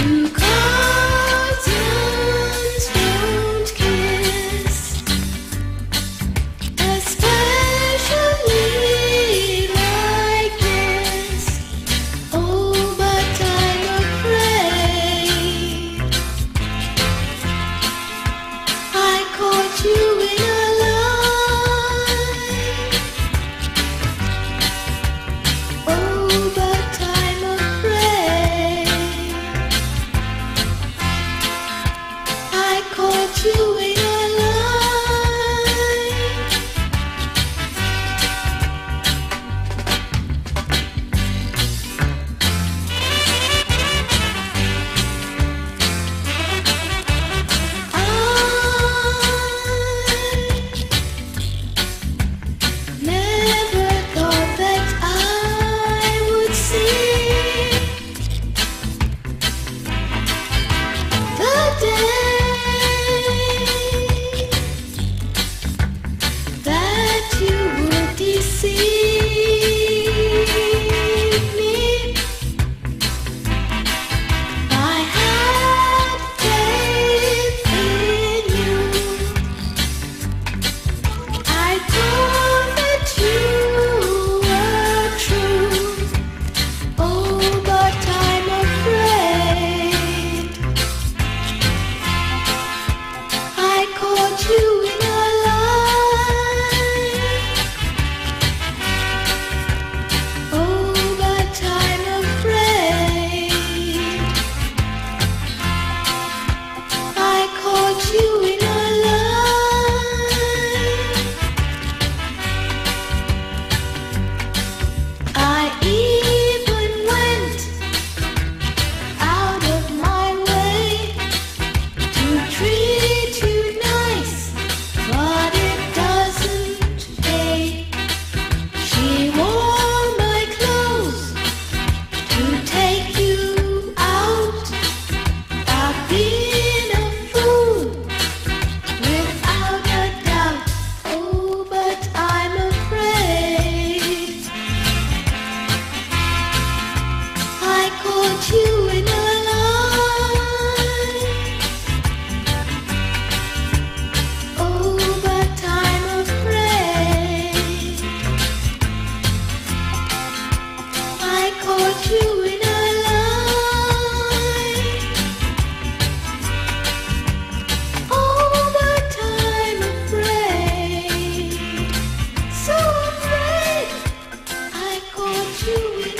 to. you.